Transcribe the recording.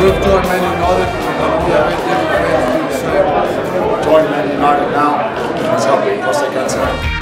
We've joined Men United and we have different fans do the same. Join Men United now. Let's help beat Prostate Cancer.